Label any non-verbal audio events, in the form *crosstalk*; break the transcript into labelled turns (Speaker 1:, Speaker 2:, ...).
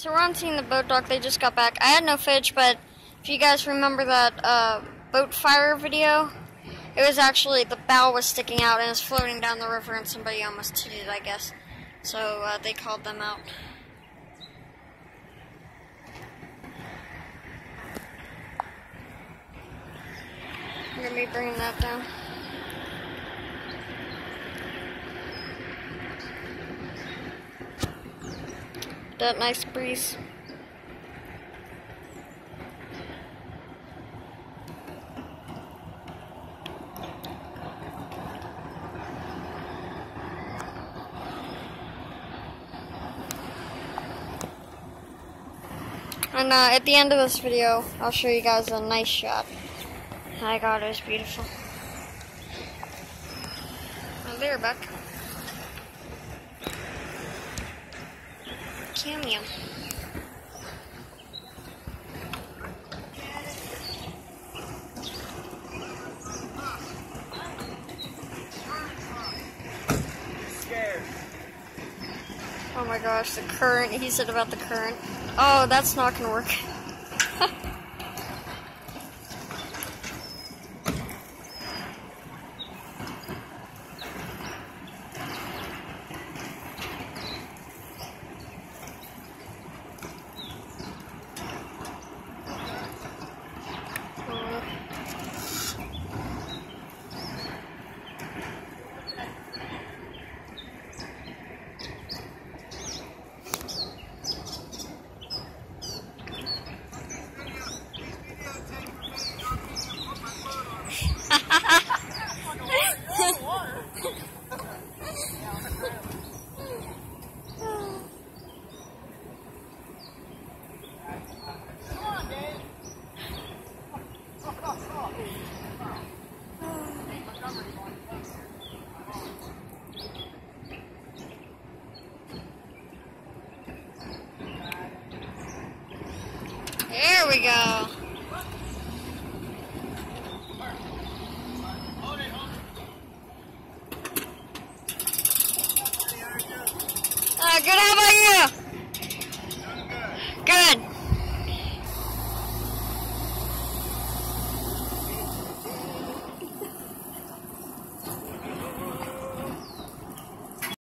Speaker 1: So we're on seeing the boat dock. They just got back. I had no fish, but if you guys remember that uh, boat fire video, it was actually the bow was sticking out and it's floating down the river, and somebody almost hit it, I guess. So uh, they called them out. I'm gonna be bringing that down. That nice breeze. And uh, at the end of this video, I'll show you guys a nice shot. My god, it was beautiful. Oh, there, Buck. Cameo. Oh my gosh, the current. He said about the current. Oh, that's not gonna work. *laughs* There we go. Uh, good, how about you? Good.